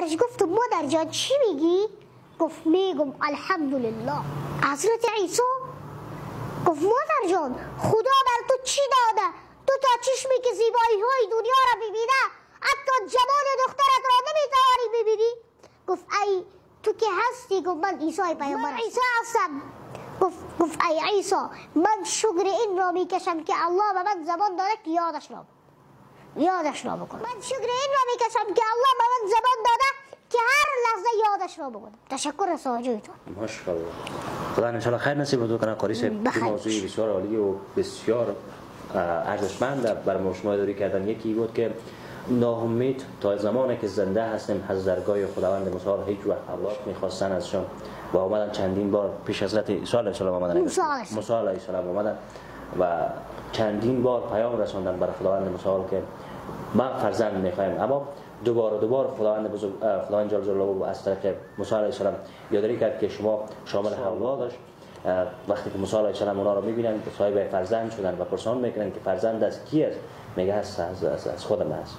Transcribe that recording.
برش گفت مادر جان چی میگی؟ گفت میگم الحمدلله. حضرت عیسی گفت مادر جان خدا بر تو چی داده؟ تو تا چشمی که زیبایی های دنیا را ببینه حتی جمال دخترت را نمی‌توانی ببینی. گفت ای تو که هستی؟ گفت من عیسی پیامبر عیسی هستم. گفت گفت ای عیسی من شکر این را می‌کشم که الله به من زبان داده که یادش را یادش را بکنم من شکر این را می‌کشم که الله به من زبان داده را بکنم تشکر از توجهتون ماشاءالله. خدا انشالله خیر نصیب بده کنه قاری صاحب بخیر. این موضوع بسیار عالی و بسیار ارزشمند بر ما شما داری کردن. یکی بود که ناامید تا زمانی که زنده هستیم از درگاه خداوند مثال هیچ وقت اولاد می‌خواستن ازشان و آمدن چندین بار پیش حضرت عیسی علیه السلام آمدن. علیه السلام آمدن. و چندین بار پیام رساندن برای خداوند مثال که ما فرزند می‌خوایم. اما دوباره دوباره خداوند بزرگ خداوند جل جلاله از طریق موسی علیه السلام یادآوری کرد که شما شامل حوا داشت. وقتی که موسی علیه السلام اونا رو می‌بینن که صاحب فرزند شدن و پرسان می‌کنن که فرزند از کی است؟ میگه از, از, از خودم است.